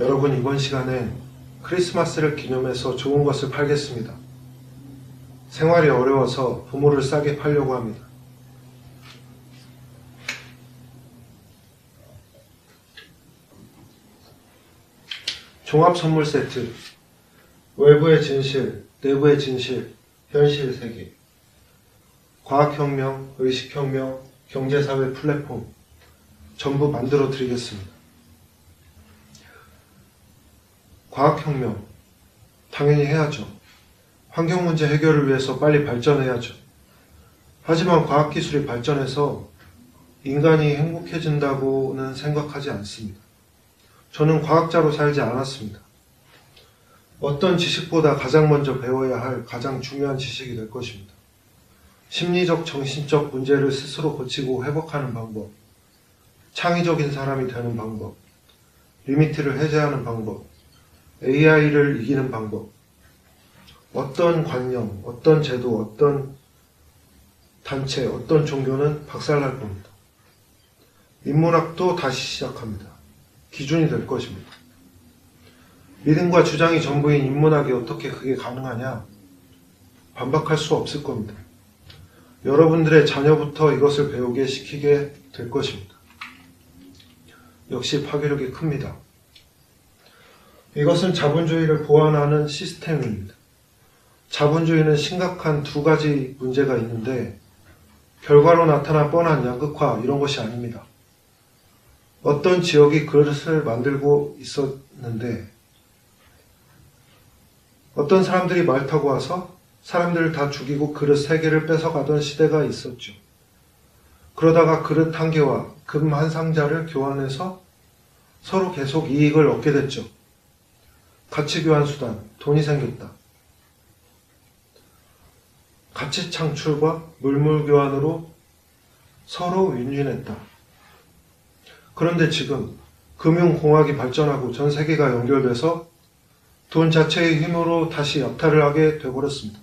여러분 이번 시간에 크리스마스를 기념해서 좋은 것을 팔겠습니다. 생활이 어려워서 부모를 싸게 팔려고 합니다. 종합 선물 세트 외부의 진실, 내부의 진실, 현실 세계 과학혁명, 의식혁명, 경제사회 플랫폼 전부 만들어 드리겠습니다. 과학혁명 당연히 해야죠. 환경 문제 해결을 위해서 빨리 발전해야죠. 하지만 과학기술이 발전해서 인간이 행복해진다고는 생각하지 않습니다. 저는 과학자로 살지 않았습니다. 어떤 지식보다 가장 먼저 배워야 할 가장 중요한 지식이 될 것입니다. 심리적, 정신적 문제를 스스로 고치고 회복하는 방법, 창의적인 사람이 되는 방법, 리미트를 해제하는 방법, AI를 이기는 방법, 어떤 관념, 어떤 제도, 어떤 단체, 어떤 종교는 박살날 겁니다. 인문학도 다시 시작합니다. 기준이 될 것입니다. 믿음과 주장이 전부인 인문학이 어떻게 그게 가능하냐? 반박할 수 없을 겁니다. 여러분들의 자녀부터 이것을 배우게 시키게 될 것입니다. 역시 파괴력이 큽니다. 이것은 자본주의를 보완하는 시스템입니다. 자본주의는 심각한 두 가지 문제가 있는데 결과로 나타난 뻔한 양극화 이런 것이 아닙니다. 어떤 지역이 그릇을 만들고 있었는데 어떤 사람들이 말 타고 와서 사람들을 다 죽이고 그릇 세 개를 뺏어가던 시대가 있었죠. 그러다가 그릇 한 개와 금 한 상자를 교환해서 서로 계속 이익을 얻게 됐죠. 가치 교환 수단, 돈이 생겼다. 가치 창출과 물물 교환으로 서로 윈윈했다. 그런데 지금 금융공학이 발전하고 전 세계가 연결돼서 돈 자체의 힘으로 다시 약탈을 하게 되어버렸습니다.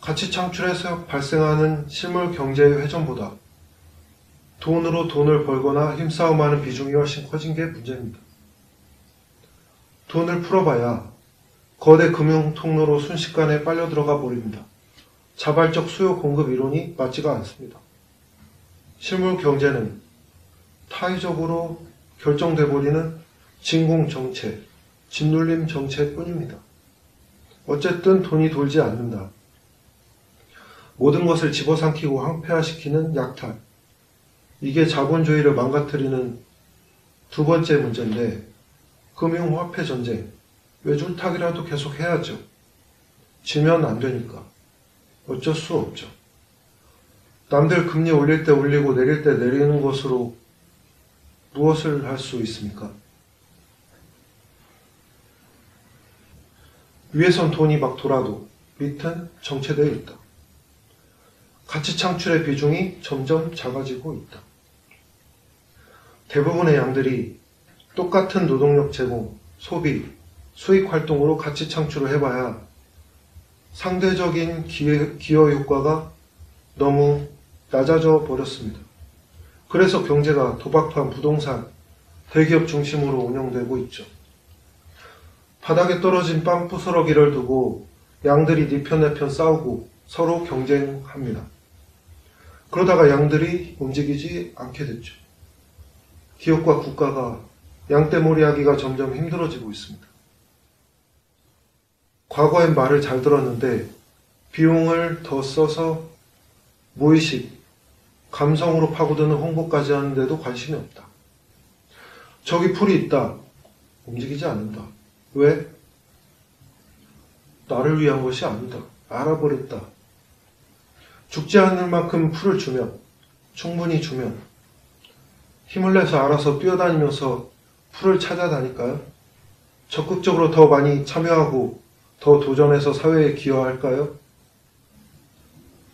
가치 창출에서 발생하는 실물 경제의 회전보다 돈으로 돈을 벌거나 힘싸움하는 비중이 훨씬 커진 게 문제입니다. 돈을 풀어봐야 거대 금융 통로로 순식간에 빨려 들어가 버립니다. 자발적 수요 공급 이론이 맞지가 않습니다. 실물 경제는 타의적으로 결정돼 버리는 진공 정책, 짓눌림 정책뿐입니다. 어쨌든 돈이 돌지 않는다. 모든 것을 집어삼키고 황폐화시키는 약탈. 이게 자본주의를 망가뜨리는 두 번째 문제인데 금융화폐 전쟁. 외줄타기라도 계속 해야죠. 지면 안 되니까. 어쩔 수 없죠. 남들 금리 올릴 때 올리고 내릴 때 내리는 것으로 무엇을 할 수 있습니까? 위에선 돈이 막 돌아도 밑은 정체되어 있다. 가치 창출의 비중이 점점 작아지고 있다. 대부분의 양들이 똑같은 노동력 제공, 소비, 수익 활동으로 가치 창출을 해봐야 상대적인 기여 효과가 너무 낮아져 버렸습니다. 그래서 경제가 도박판, 부동산, 대기업 중심으로 운영되고 있죠. 바닥에 떨어진 빵 부스러기를 두고 양들이 네 내편 싸우고 서로 경쟁합니다. 그러다가 양들이 움직이지 않게 됐죠. 기업과 국가가 양떼머리 하기가 점점 힘들어지고 있습니다. 과거엔 말을 잘 들었는데 비용을 더 써서 무의식, 감성으로 파고드는 홍보까지 하는데도 관심이 없다. 저기 풀이 있다. 움직이지 않는다. 왜? 나를 위한 것이 아니다. 알아버렸다. 죽지 않을 만큼 풀을 주면, 충분히 주면, 힘을 내서 알아서 뛰어다니면서 풀을 찾아다닐까요? 적극적으로 더 많이 참여하고 더 도전해서 사회에 기여할까요?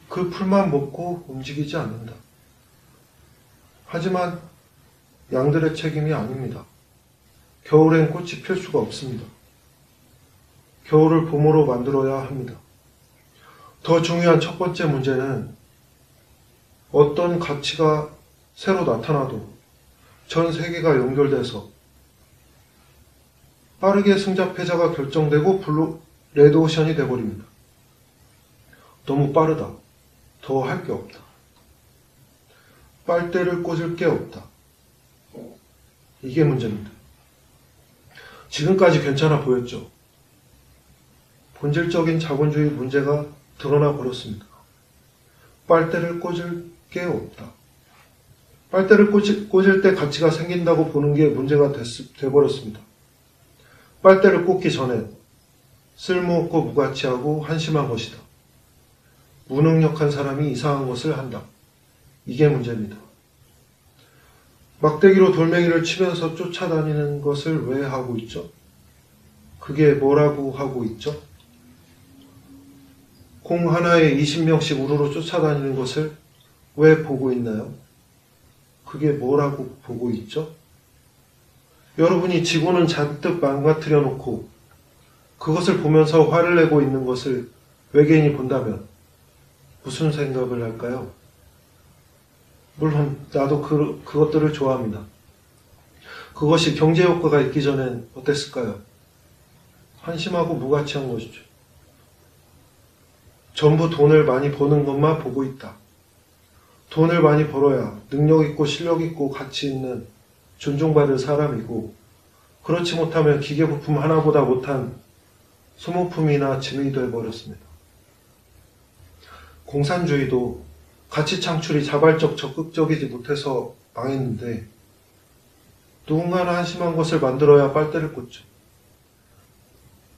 그 풀만 먹고 움직이지 않는다. 하지만 양들의 책임이 아닙니다. 겨울엔 꽃이 필 수가 없습니다. 겨울을 봄으로 만들어야 합니다. 더 중요한 첫 번째 문제는 어떤 가치가 새로 나타나도 전 세계가 연결돼서 빠르게 승자 패자가 결정되고 블루 레드오션이 돼버립니다. 너무 빠르다. 더 할 게 없다. 빨대를 꽂을 게 없다. 이게 문제입니다. 지금까지 괜찮아 보였죠. 본질적인 자본주의 문제가 드러나 버렸습니다. 빨대를 꽂을 게 없다. 빨대를 꽂을, 꽂을 때 가치가 생긴다고 보는 게 문제가 됐, 돼버렸습니다. 빨대를 꽂기 전에 쓸모없고 무가치하고 한심한 것이다. 무능력한 사람이 이상한 것을 한다. 이게 문제입니다. 막대기로 돌멩이를 치면서 쫓아다니는 것을 왜 하고 있죠? 그게 뭐라고 하고 있죠? 공 하나에 20명씩 우르르 쫓아다니는 것을 왜 보고 있나요? 그게 뭐라고 보고 있죠? 여러분이 지구는 잔뜩 망가뜨려 놓고 그것을 보면서 화를 내고 있는 것을 외계인이 본다면 무슨 생각을 할까요? 물론 나도 그, 그것들을 좋아합니다. 그것이 경제 효과가 있기 전엔 어땠을까요? 한심하고 무가치한 것이죠. 전부 돈을 많이 버는 것만 보고 있다. 돈을 많이 벌어야 능력 있고 실력 있고 가치 있는 존중받을 사람이고 그렇지 못하면 기계 부품 하나보다 못한 소모품이나 짐이 되어버렸습니다. 공산주의도 가치 창출이 자발적 적극적이지 못해서 망했는데 누군가는 한심한 것을 만들어야 빨대를 꽂죠.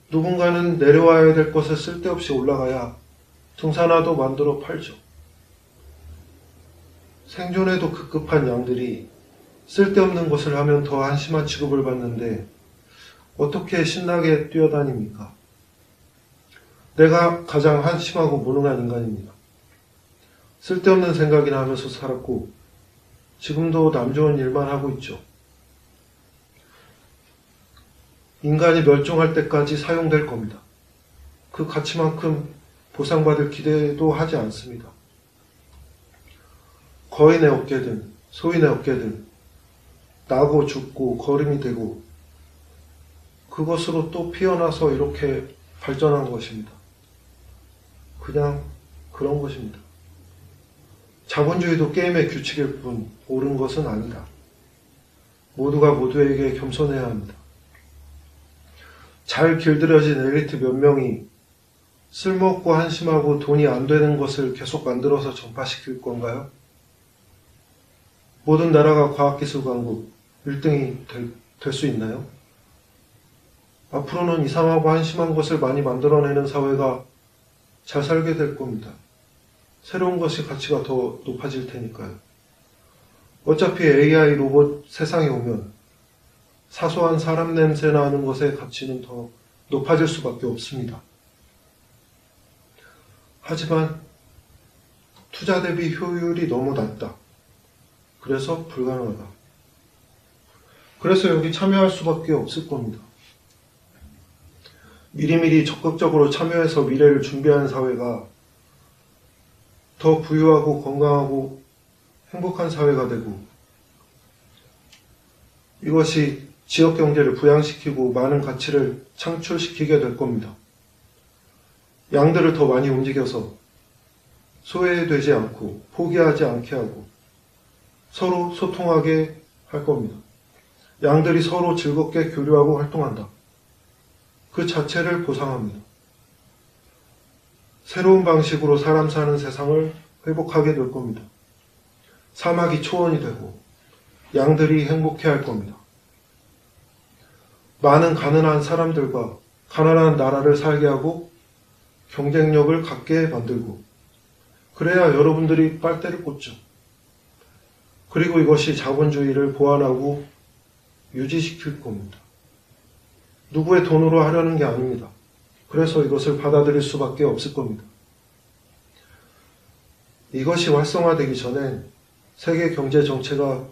누군가는 내려와야 될 것을 쓸데없이 올라가야 등산화도 만들어 팔죠. 생존에도 급급한 양들이 쓸데없는 것을 하면 더 한심한 취급을 받는데 어떻게 신나게 뛰어다닙니까? 내가 가장 한심하고 무능한 인간입니다. 쓸데없는 생각이나 하면서 살았고 지금도 남 좋은 일만 하고 있죠. 인간이 멸종할 때까지 사용될 겁니다. 그 가치만큼 보상받을 기대도 하지 않습니다. 거인의 어깨든 소인의 어깨든 나고 죽고 거름이 되고 그것으로 또 피어나서 이렇게 발전한 것입니다. 그냥 그런 것입니다. 자본주의도 게임의 규칙일 뿐 옳은 것은 아니다. 모두가 모두에게 겸손해야 합니다. 잘 길들여진 엘리트 몇 명이 쓸모없고 한심하고 돈이 안 되는 것을 계속 만들어서 전파시킬 건가요? 모든 나라가 과학기술 강국 1등이 될 수 있나요? 앞으로는 이상하고 한심한 것을 많이 만들어내는 사회가 잘 살게 될 겁니다. 새로운 것이 가치가 더 높아질 테니까요. 어차피 AI 로봇 세상에 오면 사소한 사람 냄새 나는 것의 가치는 더 높아질 수밖에 없습니다. 하지만 투자 대비 효율이 너무 낮다. 그래서 불가능하다. 그래서 여기 참여할 수밖에 없을 겁니다. 미리미리 적극적으로 참여해서 미래를 준비하는 사회가 더 부유하고 건강하고 행복한 사회가 되고 이것이 지역 경제를 부양시키고 많은 가치를 창출시키게 될 겁니다. 양들을 더 많이 움직여서 소외되지 않고 포기하지 않게 하고 서로 소통하게 할 겁니다. 양들이 서로 즐겁게 교류하고 활동한다. 그 자체를 보상합니다. 새로운 방식으로 사람 사는 세상을 회복하게 될 겁니다. 사막이 초원이 되고 양들이 행복해 할 겁니다. 많은 가난한 사람들과 가난한 나라를 살게 하고 경쟁력을 갖게 만들고 그래야 여러분들이 빨대를 꽂죠. 그리고 이것이 자본주의를 보완하고 유지시킬 겁니다. 누구의 돈으로 하려는 게 아닙니다. 그래서 이것을 받아들일 수밖에 없을 겁니다. 이것이 활성화되기 전엔 세계 경제 정체가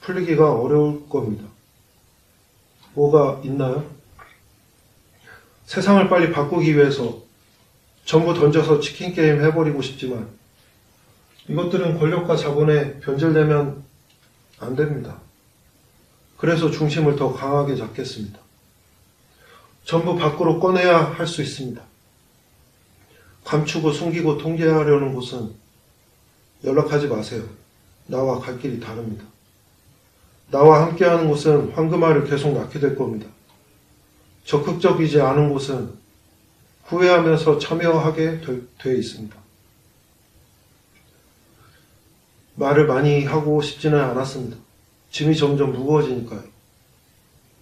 풀리기가 어려울 겁니다. 뭐가 있나요? 세상을 빨리 바꾸기 위해서 전부 던져서 치킨 게임 해버리고 싶지만 이것들은 권력과 자본에 변절되면 안 됩니다. 그래서 중심을 더 강하게 잡겠습니다. 전부 밖으로 꺼내야 할 수 있습니다. 감추고 숨기고 통제하려는 곳은 연락하지 마세요. 나와 갈 길이 다릅니다. 나와 함께하는 곳은 황금알을 계속 낳게 될 겁니다. 적극적이지 않은 곳은 후회하면서 참여하게 되- 돼 있습니다. 말을 많이 하고 싶지는 않았습니다. 짐이 점점 무거워지니까요.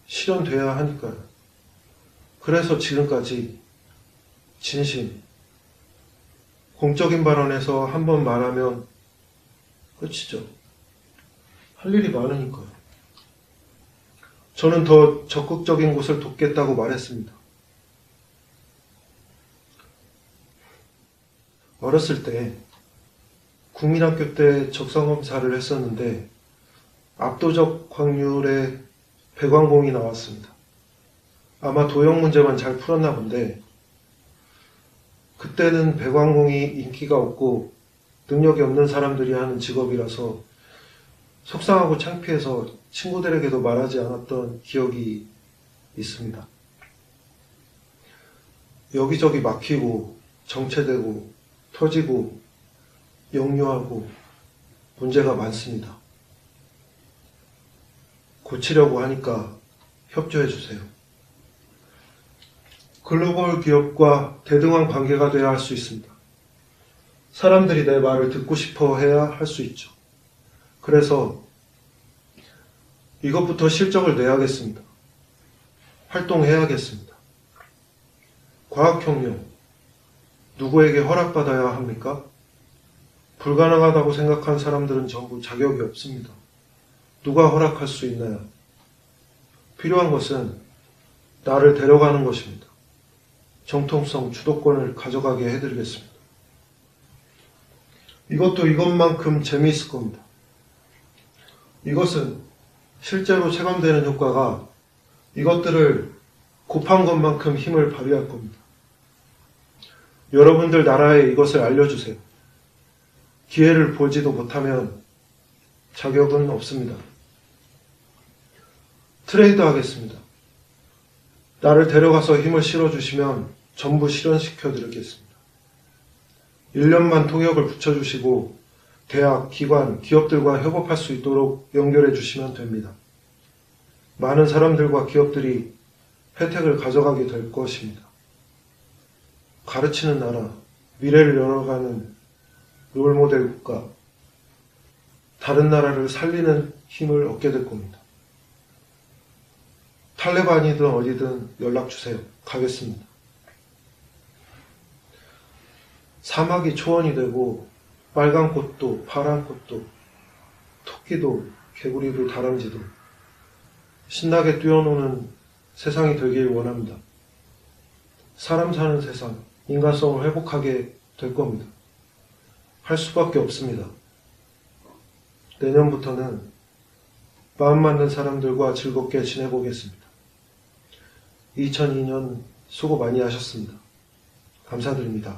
실현돼야 하니까요. 그래서 지금까지 진심, 공적인 발언에서 한 번 말하면 끝이죠. 할 일이 많으니까요. 저는 더 적극적인 곳을 돕겠다고 말했습니다. 어렸을 때 국민학교 때 적성검사를 했었는데 압도적 확률의 배관공이 나왔습니다. 아마 도형 문제만 잘 풀었나 본데 그때는 배관공이 인기가 없고 능력이 없는 사람들이 하는 직업이라서 속상하고 창피해서 친구들에게도 말하지 않았던 기억이 있습니다. 여기저기 막히고 정체되고 터지고 역류하고 문제가 많습니다. 고치려고 하니까 협조해 주세요. 글로벌 기업과 대등한 관계가 돼야 할 수 있습니다. 사람들이 내 말을 듣고 싶어 해야 할 수 있죠. 그래서 이것부터 실적을 내야겠습니다. 활동해야겠습니다. 과학혁명, 누구에게 허락받아야 합니까? 불가능하다고 생각한 사람들은 전부 자격이 없습니다. 누가 허락할 수 있나요? 필요한 것은 나를 데려가는 것입니다. 정통성 주도권을 가져가게 해드리겠습니다. 이것도 이것만큼 재미있을 겁니다. 이것은 실제로 체감되는 효과가 이것들을 곱한 것만큼 힘을 발휘할 겁니다. 여러분들 나라에 이것을 알려주세요. 기회를 보지도 못하면 자격은 없습니다. 트레이드 하겠습니다. 나를 데려가서 힘을 실어주시면 전부 실현시켜 드리겠습니다. 1년만 통역을 붙여주시고 대학, 기관, 기업들과 협업할 수 있도록 연결해 주시면 됩니다. 많은 사람들과 기업들이 혜택을 가져가게 될 것입니다. 가르치는 나라, 미래를 열어가는 롤모델 국가, 다른 나라를 살리는 힘을 얻게 될 겁니다. 탈레반이든 어디든 연락 주세요. 가겠습니다. 사막이 초원이 되고 빨간 꽃도 파란 꽃도 토끼도 개구리도 다람쥐도 신나게 뛰어노는 세상이 되길 원합니다. 사람 사는 세상, 인간성을 회복하게 될 겁니다. 할 수밖에 없습니다. 내년부터는 마음 맞는 사람들과 즐겁게 지내보겠습니다. 2002년 수고 많이 하셨습니다. 감사드립니다.